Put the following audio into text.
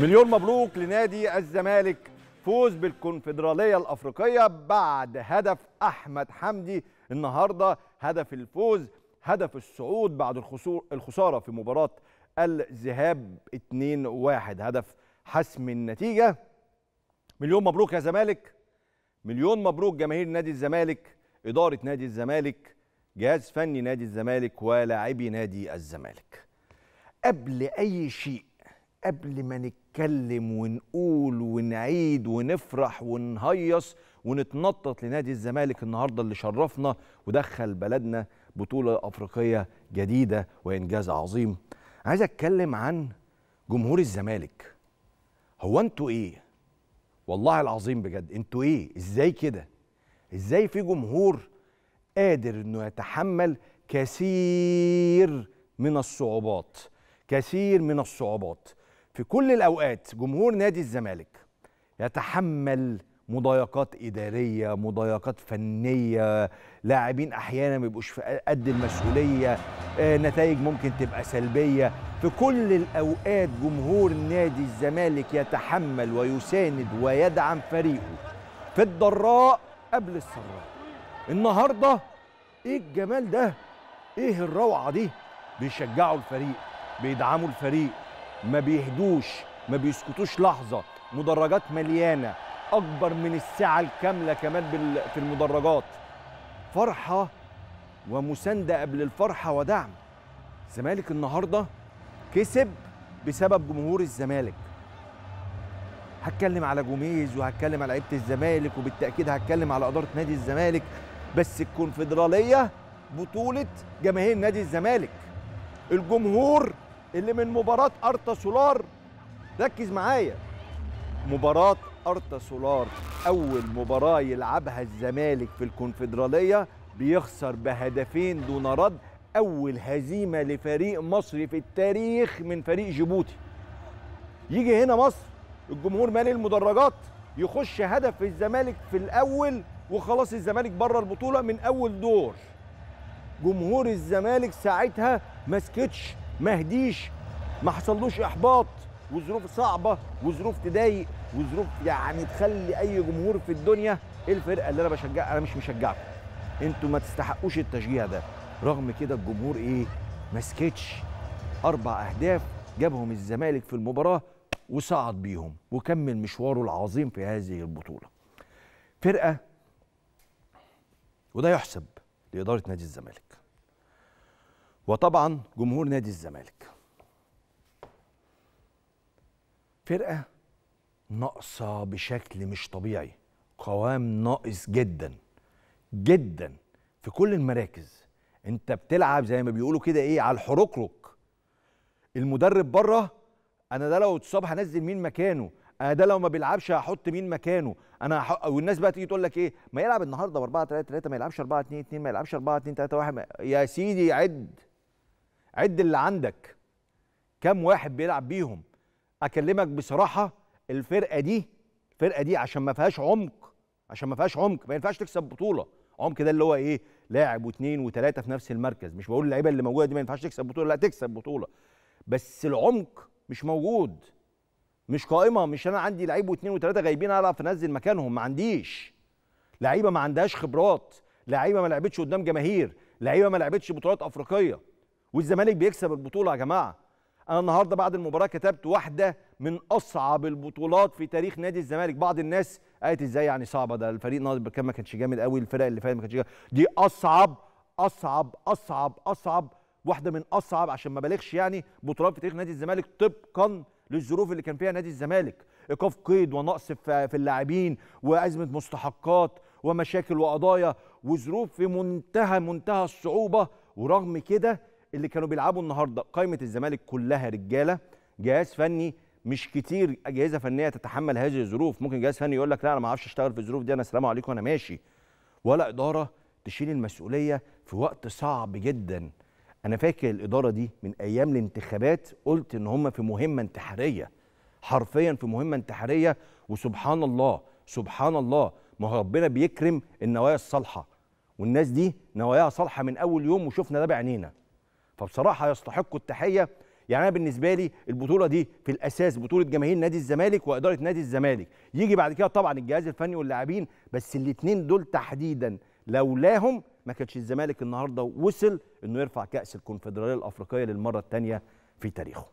مليون مبروك لنادي الزمالك. فوز بالكونفدرالية الأفريقية بعد هدف أحمد حمدي. النهاردة هدف الفوز هدف الصعود بعد الخسارة في مباراة الذهاب 2-1 هدف حسم النتيجة. مليون مبروك يا زمالك. مليون مبروك جماهير نادي الزمالك إدارة نادي الزمالك جهاز فني نادي الزمالك ولاعبي نادي الزمالك. قبل أي شيء قبل ما نتكلم ونقول ونعيد ونفرح ونهيص ونتنطط لنادي الزمالك النهارده اللي شرفنا ودخل بلدنا بطولة أفريقية جديدة وإنجاز عظيم عايز أتكلم عن جمهور الزمالك هو أنتوا إيه؟ والله العظيم بجد أنتوا إيه؟ إزاي كده؟ إزاي في جمهور قادر إنه يتحمل كثير من الصعوبات كثير من الصعوبات في كل الأوقات جمهور نادي الزمالك يتحمل مضايقات إدارية مضايقات فنية لاعبين أحيانا ما بيبقوش في قد المسؤولية آه، نتائج ممكن تبقى سلبية. في كل الأوقات جمهور نادي الزمالك يتحمل ويساند ويدعم فريقه في الضراء قبل السراء النهارده إيه الجمال ده؟ إيه الروعة دي؟ بيشجعوا الفريق بيدعموا الفريق. ما بيهدوش ما بيسكتوش لحظة. مدرجات مليانة أكبر من الساعة الكاملة كمان في المدرجات. فرحة ومساندة قبل الفرحة ودعم. الزمالك النهارده كسب بسبب جمهور الزمالك. هتكلم على جوميز وهتكلم على لعيبة الزمالك وبالتأكيد هتكلم على إدارة نادي الزمالك بس الكونفدرالية بطولة جماهير نادي الزمالك. الجمهور اللي من مباراة أرتا سولار. ركز معايا. مباراة أرتا سولار أول مباراة يلعبها الزمالك في الكونفدرالية بيخسر بهدفين دون رد. أول هزيمة لفريق مصري في التاريخ من فريق جيبوتي. يجي هنا مصر الجمهور مالي المدرجات يخش هدف في الزمالك في الأول وخلاص الزمالك بره البطولة من أول دور. جمهور الزمالك ساعتها ما سكتش ما هديش ما حصلوش إحباط. وظروف صعبة وظروف تضايق وظروف يعني تخلي أي جمهور في الدنيا إيه الفرقة اللي أنا بشجعها أنا مش مشجعكم. أنتوا ما تستحقوش التشجيع ده. رغم كده الجمهور إيه ما سكتش. أربع أهداف جابهم الزمالك في المباراة وصعد بيهم وكمل مشواره العظيم في هذه البطولة. فرقة وده يحسب لإدارة نادي الزمالك. وطبعا جمهور نادي الزمالك. فرقة ناقصة بشكل مش طبيعي. قوام ناقص جدا جدا في كل المراكز. انت بتلعب زي ما بيقولوا كده إيه على الحركرك المدرب بره أنا ده لو اتصاب هنزل مين مكانه؟ أنا ده لو ما بيلعبش هحط مين مكانه؟ أنا هح... والناس بقى تيجي تقول لك إيه ما يلعب النهارده ب 4 3 3 ما يلعبش 4 2 2 ما يلعبش 4 2 3 1 ما... يا سيدي عد. عد اللي عندك. كم واحد بيلعب بيهم؟ أكلمك بصراحة الفرقة دي الفرقة دي عشان ما فيهاش عمق عشان ما فيهاش عمق ما ينفعش تكسب بطولة. عمق ده اللي هو إيه؟ لاعب واثنين وثلاثه في نفس المركز. مش بقول اللعيبة اللي موجودة دي ما ينفعش تكسب بطولة لا تكسب بطولة. بس العمق مش موجود مش قائمة. مش أنا عندي لعيب واثنين وثلاثه غايبين ألعب فنزل مكانهم. ما عنديش. لعيبة ما عندهاش خبرات. لعيبة ما لعبتش قدام جماهير. لعيبة ما لعبتش بطولات أفريقية. والزمالك بيكسب البطولة يا جماعة. أنا النهارده بعد المباراة كتبت واحدة من أصعب البطولات في تاريخ نادي الزمالك. بعض الناس قالت إزاي يعني صعبة؟ ده الفريق ناقص كان ما كانش جامد قوي الفرق اللي فاتت ما كانتش جامد. دي أصعب أصعب أصعب أصعب واحدة من أصعب عشان ما بالغش يعني بطولات في تاريخ نادي الزمالك طبقا للظروف اللي كان فيها نادي الزمالك. إيقاف قيد ونقص في اللاعبين وأزمة مستحقات ومشاكل وقضايا وظروف في منتهى منتهى الصعوبة. ورغم كده اللي كانوا بيلعبوا النهارده قائمة الزمالك كلها رجالة. جهاز فني مش كتير اجهزه فنية تتحمل هذه الظروف. ممكن جهاز فني يقول لك لا أنا ما أعرفش أشتغل في الظروف دي أنا السلام عليكم أنا ماشي. ولا إدارة تشيل المسؤولية في وقت صعب جدا. أنا فاكر الإدارة دي من أيام الانتخابات قلت إن هم في مهمة انتحارية. حرفيا في مهمة انتحارية. وسبحان الله سبحان الله ما ربنا بيكرم النوايا الصالحة. والناس دي نواياها صالحة من أول يوم وشفنا ده بعينينا. فبصراحة يستحقوا التحية. يعني أنا بالنسبة لي البطولة دي في الأساس بطولة جماهير نادي الزمالك وإدارة نادي الزمالك. يجي بعد كده طبعا الجهاز الفني واللاعبين بس الاثنين دول تحديدا لولاهم ما كانش الزمالك النهارده وصل إنه يرفع كأس الكونفدرالية الأفريقية للمرة الثانية في تاريخه.